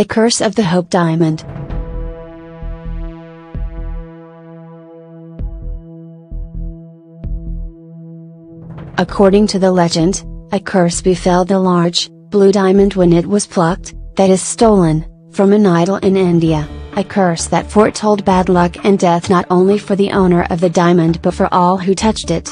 The Curse of the Hope Diamond. According to the legend, a curse befell the large, blue diamond when it was plucked, that is stolen, from an idol in India, a curse that foretold bad luck and death not only for the owner of the diamond but for all who touched it.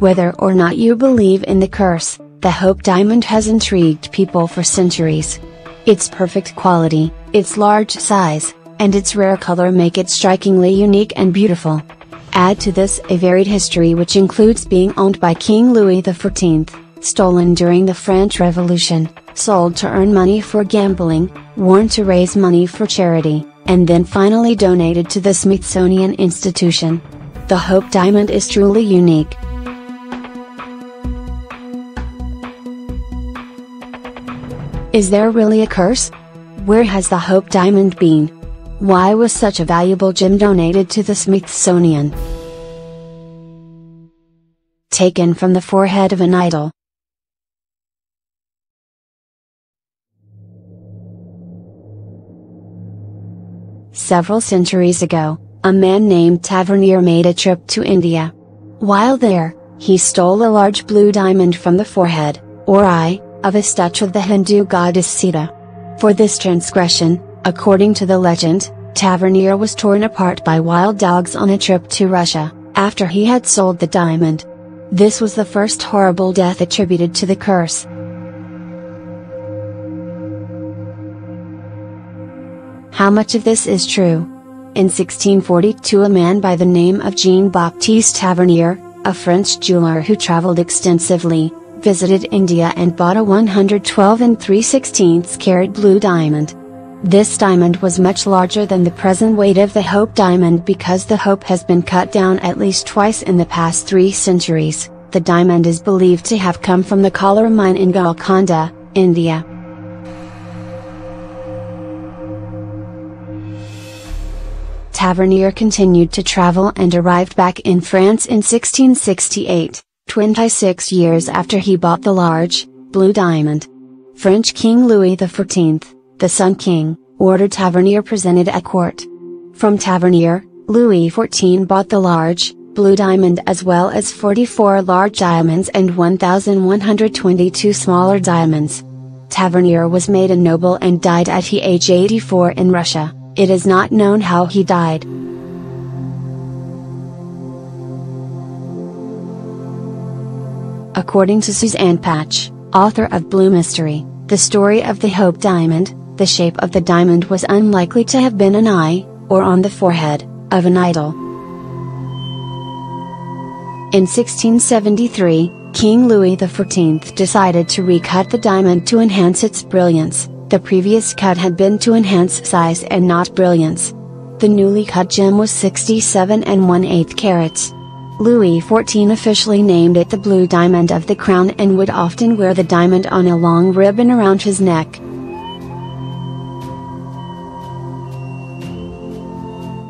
Whether or not you believe in the curse, the Hope Diamond has intrigued people for centuries. Its perfect quality, its large size, and its rare color make it strikingly unique and beautiful. Add to this a varied history which includes being owned by King Louis XIV, stolen during the French Revolution, sold to earn money for gambling, worn to raise money for charity, and then finally donated to the Smithsonian Institution. The Hope Diamond is truly unique. Is there really a curse? Where has the Hope Diamond been? Why was such a valuable gem donated to the Smithsonian? Taken from the forehead of an idol. Several centuries ago, a man named Tavernier made a trip to India. While there, he stole a large blue diamond from the forehead, or eye, of a statue of the Hindu goddess Sita. For this transgression, According to the legend, Tavernier was torn apart by wild dogs on a trip to Russia, after he had sold the diamond. This was the first horrible death attributed to the curse. How much of this is true? In 1642 a man by the name of Jean-Baptiste Tavernier, a French jeweler who traveled extensively, visited India and bought a 112 and 3 16 carat blue diamond. This diamond was much larger than the present weight of the Hope diamond because the Hope has been cut down at least twice in the past three centuries. The diamond is believed to have come from the Kollur mine in Golconda, India. Tavernier continued to travel and arrived back in France in 1668, 26 years after he bought the large, blue diamond. French King Louis XIV, the Sun King, ordered Tavernier presented at court. From Tavernier, Louis XIV bought the large, blue diamond as well as 44 large diamonds and 1,122 smaller diamonds. Tavernier was made a noble and died at he age 84 in Russia, it is not known how he died. According to Suzanne Patch, author of Blue Mystery, the story of the Hope Diamond, the shape of the diamond was unlikely to have been an eye, or on the forehead, of an idol. In 1673, King Louis XIV decided to recut the diamond to enhance its brilliance, the previous cut had been to enhance size and not brilliance. The newly cut gem was 67 and 1 8 carats. Louis XIV officially named it the blue diamond of the crown and would often wear the diamond on a long ribbon around his neck.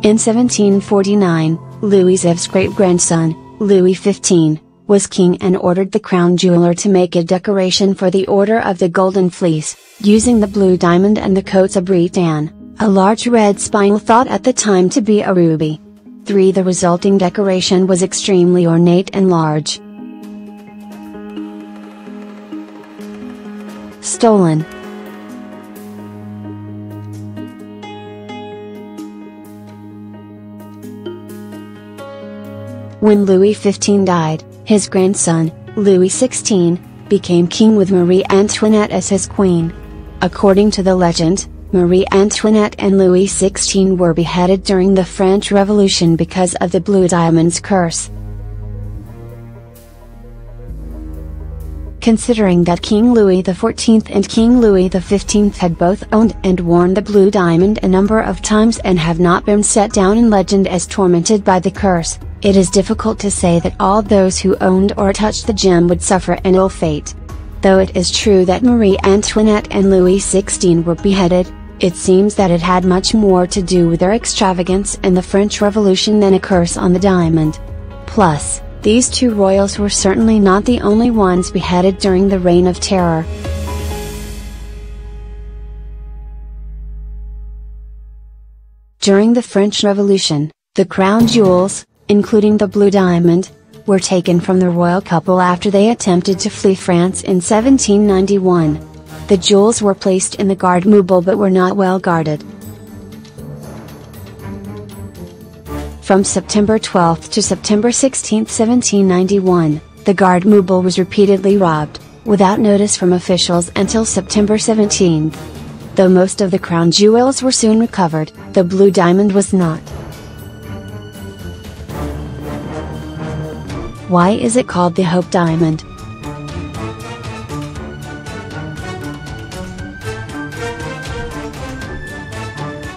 In 1749, Louis' Iv's great-grandson, Louis XV, was king and ordered the crown jeweler to make a decoration for the Order of the Golden Fleece, using the blue diamond and the Cotes Britanniques, a large red spinel thought at the time to be a ruby. 3. The resulting decoration was extremely ornate and large. Stolen When Louis XV died, his grandson, Louis XVI, became king with Marie Antoinette as his queen. According to the legend, Marie Antoinette and Louis XVI were beheaded during the French Revolution because of the blue diamond's curse. Considering that King Louis XIV and King Louis XV had both owned and worn the blue diamond a number of times and have not been set down in legend as tormented by the curse, it is difficult to say that all those who owned or touched the gem would suffer an ill fate. Though it is true that Marie Antoinette and Louis XVI were beheaded, it seems that it had much more to do with their extravagance and the French Revolution than a curse on the diamond. Plus, these two royals were certainly not the only ones beheaded during the Reign of Terror. During the French Revolution, the crown jewels, including the blue diamond, were taken from the royal couple after they attempted to flee France in 1791. The jewels were placed in the garde meuble but were not well guarded. From September 12 to September 16, 1791, the garde meuble was repeatedly robbed, without notice from officials until September 17. Though most of the crown jewels were soon recovered, the blue diamond was not. Why is it called the Hope Diamond?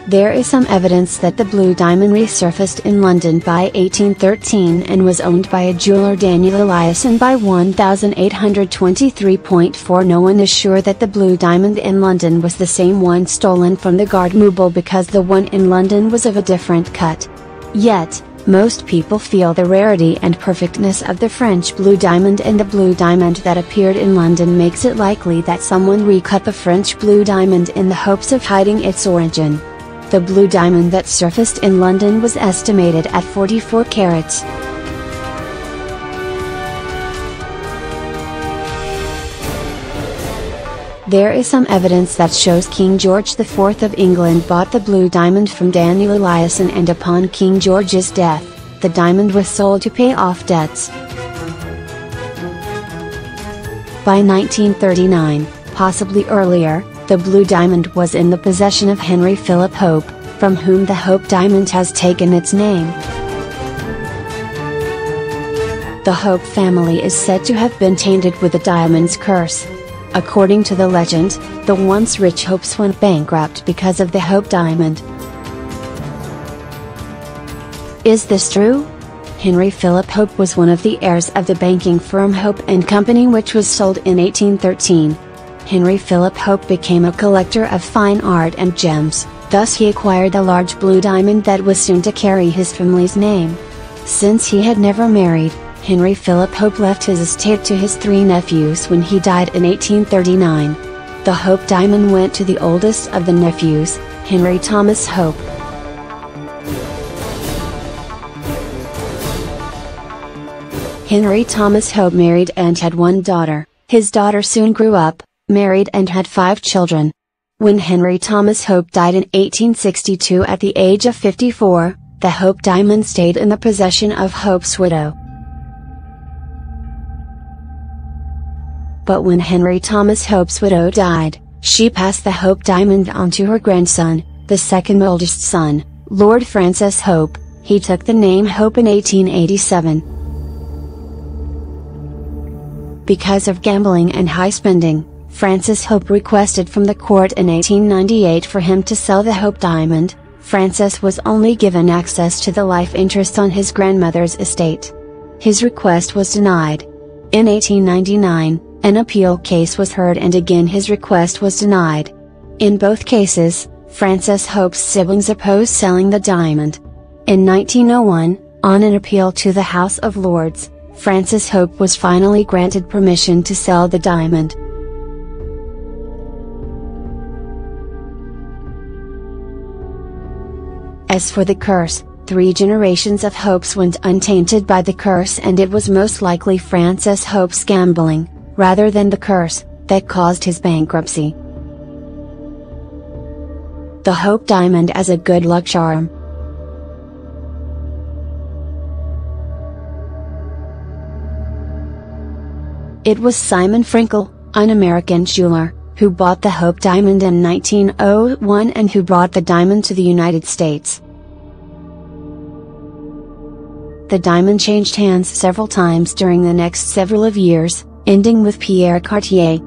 There is some evidence that the blue diamond resurfaced in London by 1813 and was owned by a jeweler Daniel Eliasson by 1823.4 No one is sure that the blue diamond in London was the same one stolen from the garde meuble because the one in London was of a different cut. Yet, most people feel the rarity and perfectness of the French blue diamond and the blue diamond that appeared in London makes it likely that someone recut the French blue diamond in the hopes of hiding its origin. The blue diamond that surfaced in London was estimated at 44 carats. There is some evidence that shows King George IV of England bought the blue diamond from Daniel Eliasson and upon King George's death, the diamond was sold to pay off debts. By 1939, possibly earlier, the blue diamond was in the possession of Henry Philip Hope, from whom the Hope diamond has taken its name. The Hope family is said to have been tainted with the diamond's curse. According to the legend, the once rich Hopes went bankrupt because of the Hope Diamond. Is this true? Henry Philip Hope was one of the heirs of the banking firm Hope and Company which was sold in 1813. Henry Philip Hope became a collector of fine art and gems, thus he acquired a large blue diamond that was soon to carry his family's name. Since he had never married, Henry Philip Hope left his estate to his three nephews when he died in 1839. The Hope Diamond went to the oldest of the nephews, Henry Thomas Hope. Henry Thomas Hope married and had one daughter. His daughter soon grew up, married and had five children. When Henry Thomas Hope died in 1862 at the age of 54, the Hope Diamond stayed in the possession of Hope's widow. But when Henry Thomas Hope's widow died, she passed the Hope Diamond on to her grandson, the second oldest son, Lord Francis Hope, he took the name Hope in 1887. Because of gambling and high spending, Francis Hope requested from the court in 1898 for him to sell the Hope Diamond, Francis was only given access to the life interest on his grandmother's estate. His request was denied. In 1899, an appeal case was heard and again his request was denied. In both cases, Francis Hope's siblings opposed selling the diamond. In 1901, on an appeal to the House of Lords, Francis Hope was finally granted permission to sell the diamond. As for the curse, three generations of Hopes went untainted by the curse and it was most likely Francis Hope's gambling, rather than the curse, that caused his bankruptcy. The Hope Diamond as a good luck charm. It was Simon Frankel, an American jeweler, who bought the Hope Diamond in 1901 and who brought the diamond to the United States. The diamond changed hands several times during the next several of years, ending with Pierre Cartier.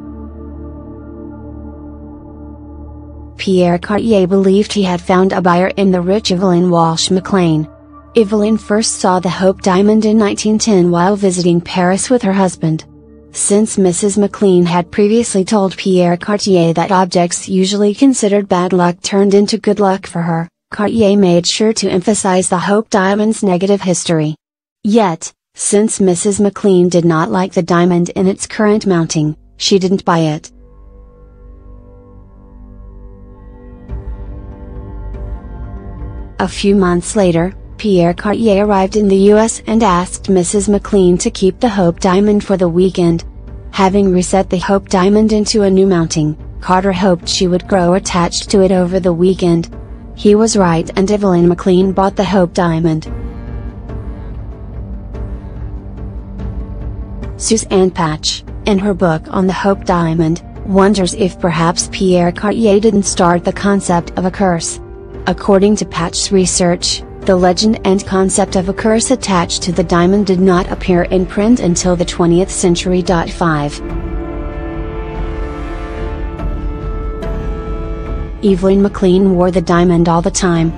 Pierre Cartier believed he had found a buyer in the rich Evelyn Walsh McLean. Evelyn first saw the Hope Diamond in 1910 while visiting Paris with her husband. Since Mrs. McLean had previously told Pierre Cartier that objects usually considered bad luck turned into good luck for her, Cartier made sure to emphasize the Hope Diamond's negative history. Yet, since Mrs. McLean did not like the diamond in its current mounting, she didn't buy it. A few months later, Pierre Cartier arrived in the US and asked Mrs. McLean to keep the Hope Diamond for the weekend. Having reset the Hope Diamond into a new mounting, Cartier hoped she would grow attached to it over the weekend. He was right and Evelyn McLean bought the Hope Diamond. Suzanne Patch, in her book on the Hope Diamond, wonders if perhaps Pierre Cartier didn't start the concept of a curse. According to Patch's research, the legend and concept of a curse attached to the diamond did not appear in print until the 20th century. 5. Evelyn McLean wore the diamond all the time.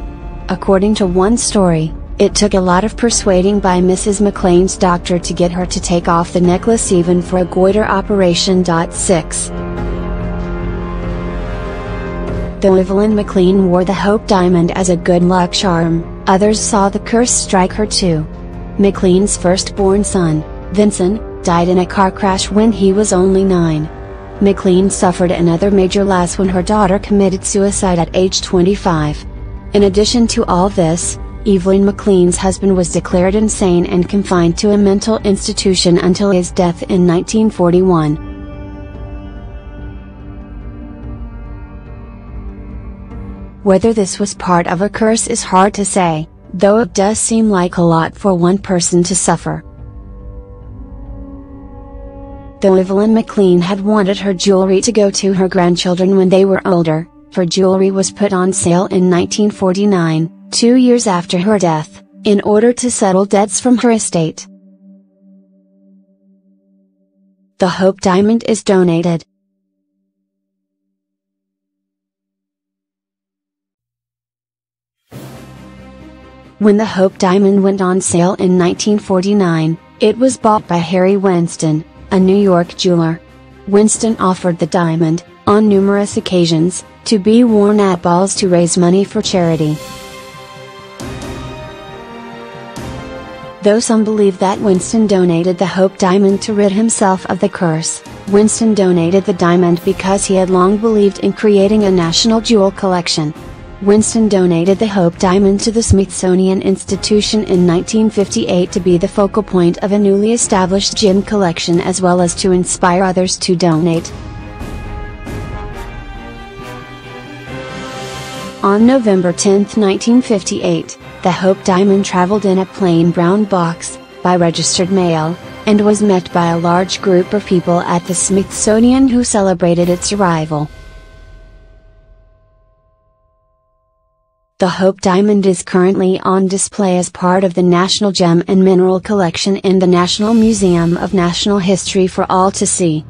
According to one story, it took a lot of persuading by Mrs. McLean's doctor to get her to take off the necklace even for a goiter operation. 6. Though Evelyn McLean wore the Hope Diamond as a good luck charm, others saw the curse strike her too. McLean's firstborn son, Vincent, died in a car crash when he was only nine. McLean suffered another major loss when her daughter committed suicide at age 25. In addition to all this, Evelyn McLean's husband was declared insane and confined to a mental institution until his death in 1941. Whether this was part of a curse is hard to say, though it does seem like a lot for one person to suffer. Though Evelyn McLean had wanted her jewelry to go to her grandchildren when they were older, her jewelry was put on sale in 1949, two years after her death, in order to settle debts from her estate. The Hope Diamond is donated. When the Hope Diamond went on sale in 1949, it was bought by Harry Winston, a New York jeweler. Winston offered the diamond, on numerous occasions, to be worn at balls to raise money for charity. Though some believe that Winston donated the Hope Diamond to rid himself of the curse, Winston donated the diamond because he had long believed in creating a national jewel collection. Winston donated the Hope Diamond to the Smithsonian Institution in 1958 to be the focal point of a newly established gem collection as well as to inspire others to donate. On November 10, 1958, the Hope Diamond traveled in a plain brown box, by registered mail, and was met by a large group of people at the Smithsonian who celebrated its arrival. The Hope Diamond is currently on display as part of the National Gem and Mineral Collection in the National Museum of Natural History for all to see.